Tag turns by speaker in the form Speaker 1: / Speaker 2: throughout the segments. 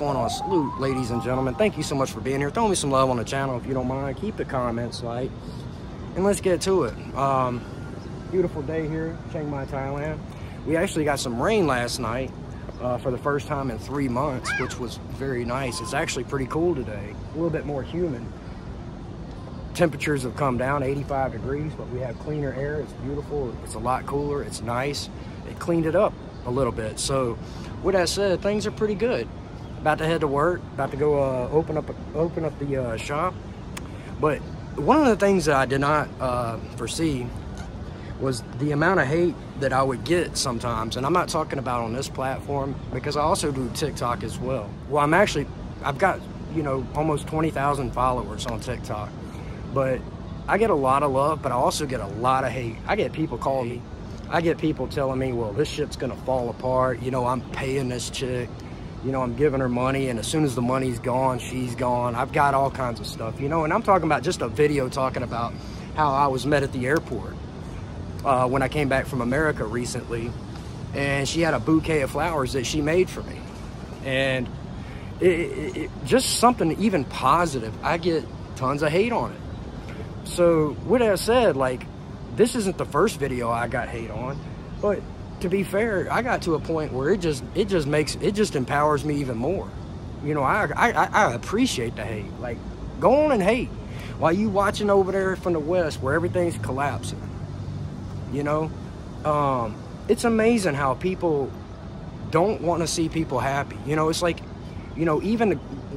Speaker 1: Going on? Salute, ladies and gentlemen. Thank you so much for being here. Throw me some love on the channel if you don't mind. Keep the comments light. And let's get to it. Um, beautiful day here, Chiang Mai, Thailand. We actually got some rain last night uh, for the first time in three months, which was very nice. It's actually pretty cool today, a little bit more humid. Temperatures have come down 85 degrees, but we have cleaner air. It's beautiful. It's a lot cooler. It's nice. It cleaned it up a little bit. So with that said, things are pretty good about to head to work, about to go uh, open up open up the uh, shop. But one of the things that I did not uh, foresee was the amount of hate that I would get sometimes. And I'm not talking about on this platform because I also do TikTok as well. Well, I'm actually, I've got, you know, almost 20,000 followers on TikTok. But I get a lot of love, but I also get a lot of hate. I get people calling me. I get people telling me, well, this shit's gonna fall apart. You know, I'm paying this chick you know, I'm giving her money and as soon as the money's gone, she's gone. I've got all kinds of stuff, you know, and I'm talking about just a video talking about how I was met at the airport uh, when I came back from America recently. And she had a bouquet of flowers that she made for me. And it, it, it, just something even positive, I get tons of hate on it. So with that said, like, this isn't the first video I got hate on, but to be fair, I got to a point where it just it just makes it just empowers me even more. You know, I I, I appreciate the hate. Like, go on and hate while you watching over there from the west where everything's collapsing. You know, um, it's amazing how people don't want to see people happy. You know, it's like, you know, even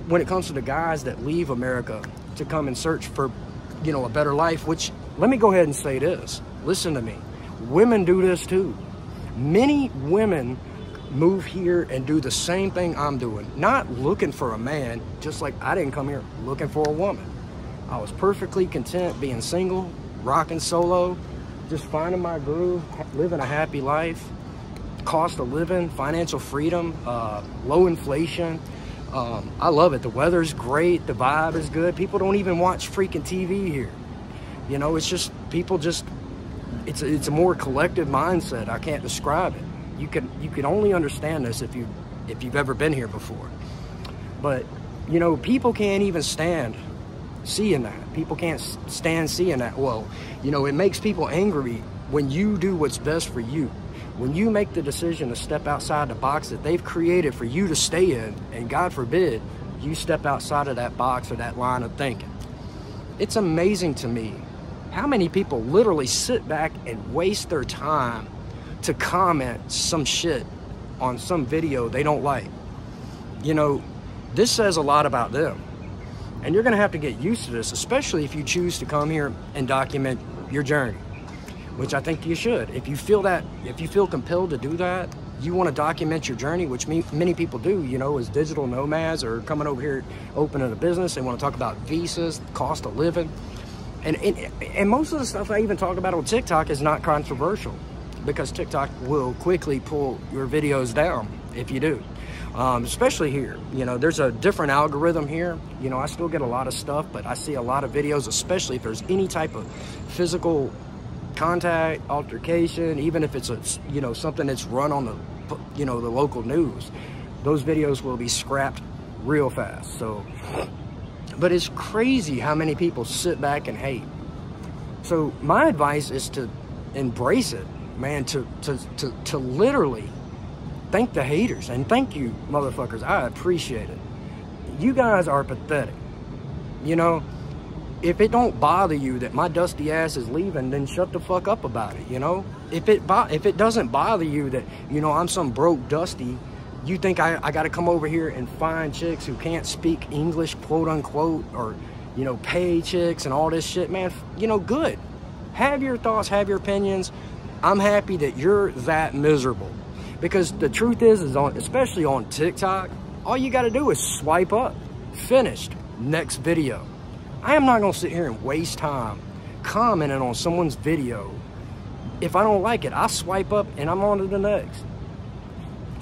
Speaker 1: when it comes to the guys that leave America to come and search for, you know, a better life. Which let me go ahead and say this. Listen to me. Women do this too Many women move here and do the same thing I'm doing. Not looking for a man, just like I didn't come here looking for a woman. I was perfectly content being single, rocking solo, just finding my groove, living a happy life, cost of living, financial freedom, uh, low inflation. Um, I love it. The weather's great. The vibe is good. People don't even watch freaking TV here. You know, it's just people just it's a, it's a more collective mindset. I can't describe it. You can you can only understand this if you if you've ever been here before. But you know, people can't even stand seeing that. People can't stand seeing that. Well, you know, it makes people angry when you do what's best for you. When you make the decision to step outside the box that they've created for you to stay in, and God forbid, you step outside of that box or that line of thinking. It's amazing to me how many people literally sit back and waste their time to comment some shit on some video they don't like? You know, this says a lot about them. And you're gonna have to get used to this, especially if you choose to come here and document your journey, which I think you should. If you feel that, if you feel compelled to do that, you want to document your journey, which many people do, you know, as digital nomads or coming over here opening a business. They want to talk about visas, cost of living. And, and, and most of the stuff I even talk about on TikTok is not controversial because TikTok will quickly pull your videos down if you do. Um, especially here, you know, there's a different algorithm here. You know, I still get a lot of stuff, but I see a lot of videos, especially if there's any type of physical contact, altercation, even if it's a, you know, something that's run on the, you know, the local news, those videos will be scrapped real fast. So but it's crazy how many people sit back and hate. So my advice is to embrace it, man, to, to, to, to literally thank the haters and thank you, motherfuckers. I appreciate it. You guys are pathetic. You know, if it don't bother you that my dusty ass is leaving, then shut the fuck up about it, you know? If it if it doesn't bother you that, you know, I'm some broke dusty you think I, I got to come over here and find chicks who can't speak English, quote unquote, or, you know, pay chicks and all this shit, man, you know, good. Have your thoughts, have your opinions. I'm happy that you're that miserable. Because the truth is, is on, especially on TikTok, all you got to do is swipe up. Finished. Next video. I am not going to sit here and waste time commenting on someone's video. If I don't like it, I swipe up and I'm on to the next.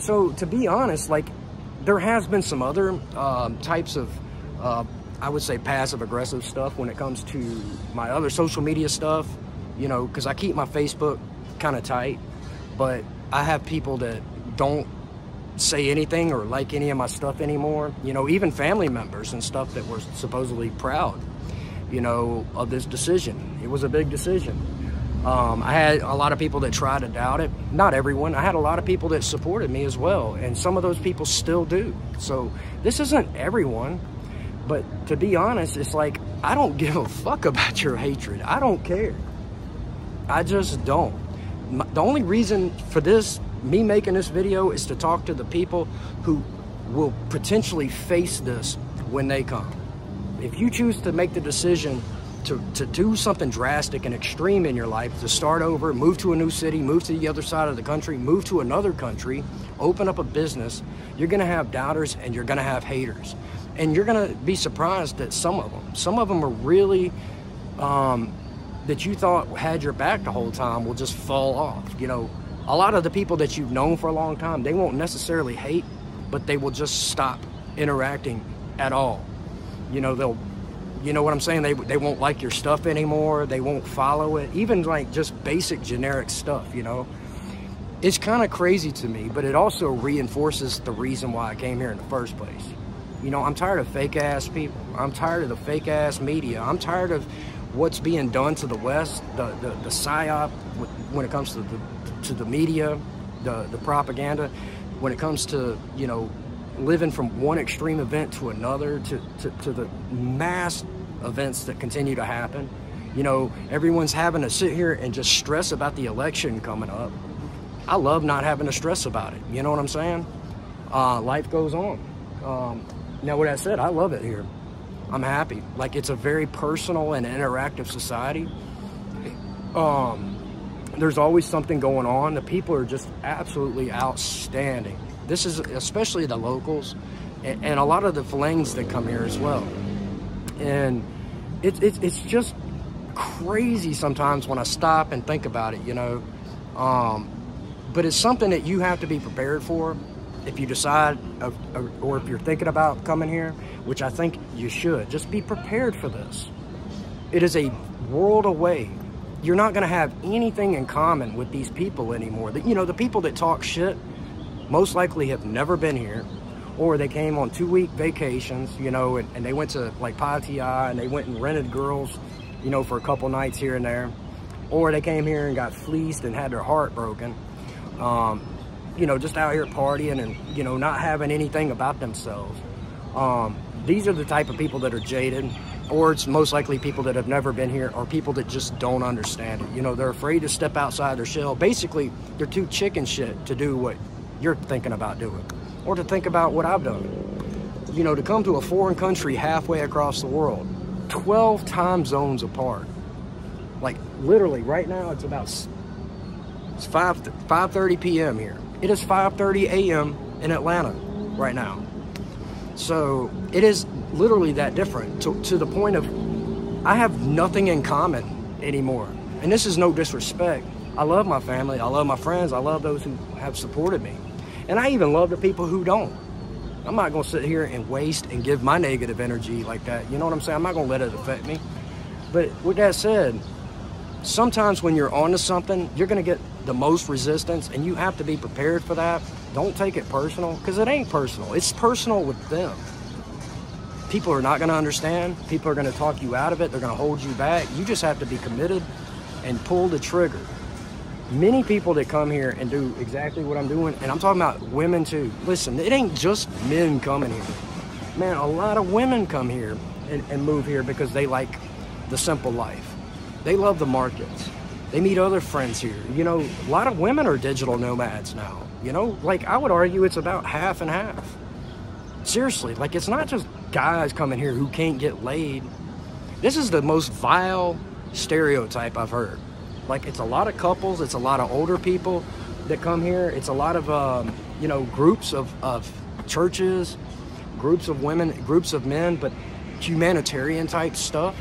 Speaker 1: So to be honest, like there has been some other um, types of, uh, I would say passive aggressive stuff when it comes to my other social media stuff, you know, because I keep my Facebook kind of tight, but I have people that don't say anything or like any of my stuff anymore. You know, even family members and stuff that were supposedly proud, you know, of this decision. It was a big decision. Um, I had a lot of people that tried to doubt it. Not everyone. I had a lot of people that supported me as well, and some of those people still do. So this isn't everyone, but to be honest, it's like I don't give a fuck about your hatred. I don't care. I just don't. The only reason for this, me making this video, is to talk to the people who will potentially face this when they come. If you choose to make the decision to, to do something drastic and extreme in your life, to start over, move to a new city, move to the other side of the country, move to another country, open up a business, you're gonna have doubters and you're gonna have haters. And you're gonna be surprised that some of them, some of them are really, um, that you thought had your back the whole time will just fall off. You know, a lot of the people that you've known for a long time, they won't necessarily hate, but they will just stop interacting at all. You know, they'll you know what I'm saying? They, they won't like your stuff anymore. They won't follow it. Even like just basic generic stuff, you know? It's kind of crazy to me, but it also reinforces the reason why I came here in the first place. You know, I'm tired of fake ass people. I'm tired of the fake ass media. I'm tired of what's being done to the West, the, the, the psyop when it comes to the, to the media, the, the propaganda, when it comes to, you know, living from one extreme event to another to, to, to the mass events that continue to happen. You know, everyone's having to sit here and just stress about the election coming up. I love not having to stress about it. You know what I'm saying? Uh, life goes on. Um, now, with that said, I love it here. I'm happy. Like, it's a very personal and interactive society. Um, there's always something going on. The people are just absolutely outstanding. This is especially the locals and, and a lot of the Falangs that come here as well. And it's it's it's just crazy sometimes when I stop and think about it, you know. Um, but it's something that you have to be prepared for if you decide or if you're thinking about coming here, which I think you should. Just be prepared for this. It is a world away. You're not going to have anything in common with these people anymore. You know, the people that talk shit, most likely have never been here or they came on two week vacations, you know, and, and they went to like Pattaya and they went and rented girls, you know, for a couple nights here and there. Or they came here and got fleeced and had their heart broken. Um, you know, just out here partying and, you know, not having anything about themselves. Um, these are the type of people that are jaded, or it's most likely people that have never been here, or people that just don't understand it. You know, they're afraid to step outside their shell. Basically, they're too chicken shit to do what you're thinking about doing or to think about what I've done. You know, to come to a foreign country halfway across the world, 12 time zones apart. Like literally right now it's about it's 5 5:30 p.m. here. It is 5:30 a.m. in Atlanta right now. So, it is literally that different to, to the point of I have nothing in common anymore. And this is no disrespect. I love my family, I love my friends, I love those who have supported me. And I even love the people who don't. I'm not going to sit here and waste and give my negative energy like that. You know what I'm saying? I'm not going to let it affect me. But with that said, sometimes when you're onto something, you're going to get the most resistance and you have to be prepared for that. Don't take it personal because it ain't personal. It's personal with them. People are not going to understand. People are going to talk you out of it. They're going to hold you back. You just have to be committed and pull the trigger many people that come here and do exactly what I'm doing, and I'm talking about women too. Listen, it ain't just men coming here. Man, a lot of women come here and, and move here because they like the simple life. They love the markets. They meet other friends here. You know, a lot of women are digital nomads now. You know, like I would argue it's about half and half. Seriously, like it's not just guys coming here who can't get laid. This is the most vile stereotype I've heard. Like it's a lot of couples, it's a lot of older people that come here. It's a lot of um, you know groups of, of churches, groups of women, groups of men, but humanitarian type stuff.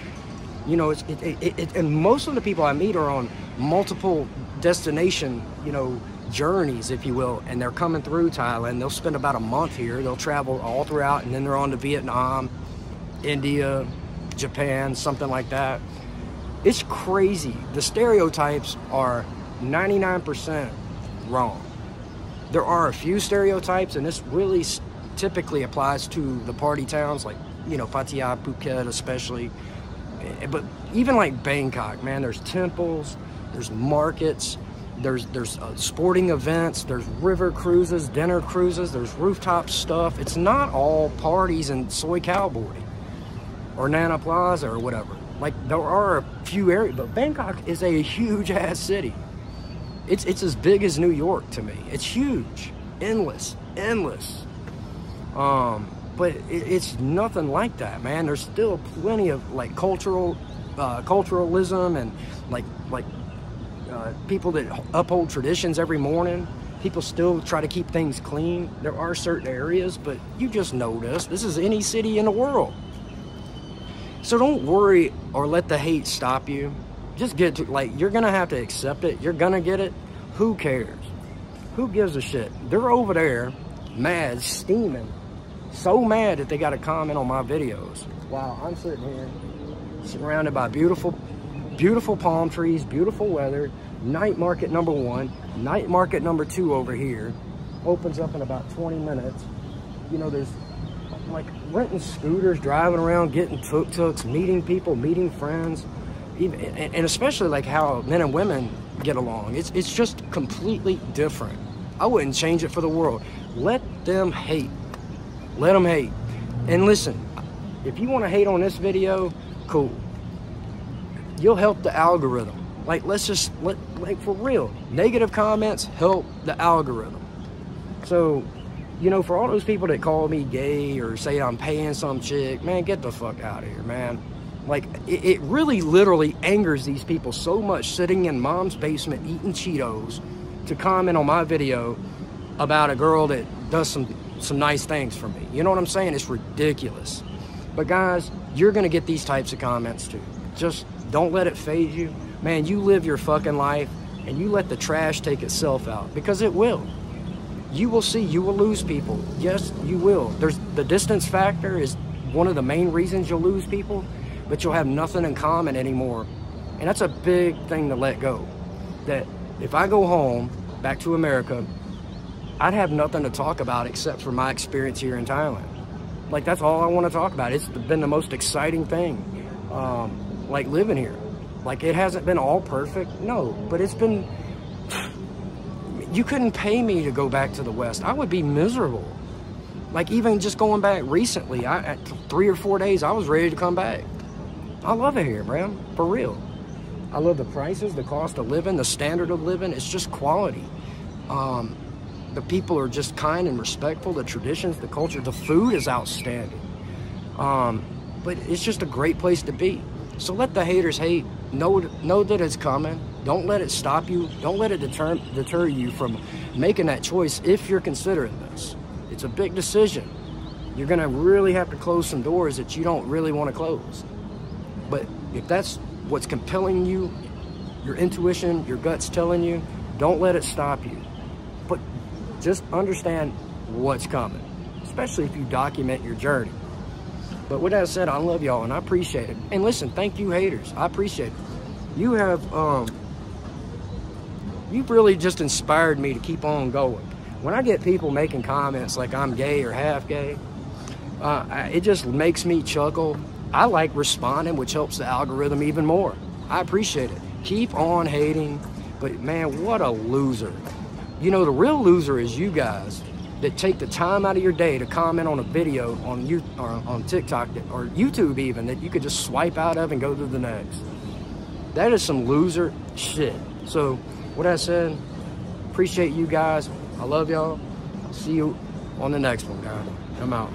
Speaker 1: You know, it's it, it, it, and most of the people I meet are on multiple destination, you know, journeys, if you will, and they're coming through Thailand. They'll spend about a month here. They'll travel all throughout, and then they're on to Vietnam, India, Japan, something like that. It's crazy. The stereotypes are 99% wrong. there are a few stereotypes, and this really typically applies to the party towns like, you know, Pattaya, Phuket especially. Eh, but even like Bangkok, man, there's temples, there's markets, there's there's uh, sporting events, there's river cruises, dinner cruises, there's rooftop stuff. It's not all parties and Soi Cowboy or Nana Plaza or whatever. Like there are a few areas, but Bangkok is a huge ass city. It's it's as big as New York to me. It's huge, endless, endless. Um, but it, it's nothing like that, man. There's still plenty of like cultural, uh, culturalism and like like uh, people that uphold traditions every morning. People still try to keep things clean. There are certain areas, but you just know this. This is any city in the world. So don't worry or let the hate stop you. Just get to, like, you're to have to accept it. You're to get it. Who cares? Who gives a shit? They're over there, mad, steaming. So mad that they got to comment on my videos. Wow, I'm sitting here surrounded by beautiful beautiful palm trees, beautiful weather, night market number one, night market number two over here, opens up in about 20 minutes. You know, there's like renting scooters, driving around, getting tuk-tuks, meeting people, meeting friends, even, and especially like how men and women get along. It's, it's just completely different. I wouldn't change it for the world. Let them hate. Let them hate. And listen, if you want to hate on this video, cool you'll help the algorithm. Like, let's just, let, like, for real, negative comments help the algorithm. So, you know, for all those people that call me gay or say I'm paying some chick, man, get the fuck out of here, man. Like, it, it really literally angers these people so much sitting in mom's basement eating Cheetos to comment on my video about a girl that does some, some nice things for me. You know what I'm saying? It's ridiculous. But guys, you're going to get these types of comments too. Just don't let it phase you. Man, you live your fucking life and you let the trash take itself out because it will. You will see, you will lose people. Yes, you will. There's the distance factor is one of the main reasons you'll lose people, but you'll have nothing in common anymore. And that's a big thing to let go. That if I go home back to America, I'd have nothing to talk about except for my experience here in Thailand. Like that's all I want to talk about. It's been the most exciting thing. Um, like living here. Like it hasn't been all perfect, no, but it's been. You couldn't pay me to go back to the West. I would be miserable. Like even just going back recently, I three or four days, I was ready to come back. I love it here, man, for real. I love the prices, the cost of living, the standard of living. It's just quality. Um, the people are just kind and respectful. The traditions, the culture, the food is outstanding. Um, but it's just a great place to be. So let the haters hate. Know, know that it's coming. Don't let it stop you. Don't let it deter, deter you from making that choice if you're considering this. It's a big decision. You're going to really have to close some doors that you don't really want to close. But if that's what's compelling you, your intuition, your gut's telling you, don't let it stop you. Just understand what's coming, especially if you document your journey. But with that said, I love y'all and I appreciate it. And listen, thank you haters. I appreciate it. You have, um, you've really just inspired me to keep on going. When I get people making comments like I'm gay or half gay, uh, it just makes me chuckle. I like responding, which helps the algorithm even more. I appreciate it. Keep on hating, but man, what a loser. You know, the real loser is you guys that take the time out of your day to comment on a video on you or on TikTok that, or YouTube even that you could just swipe out of and go to the next. That is some loser shit. So, what I said, appreciate you guys. I love y'all. I'll see you on the next one, guys. I'm out.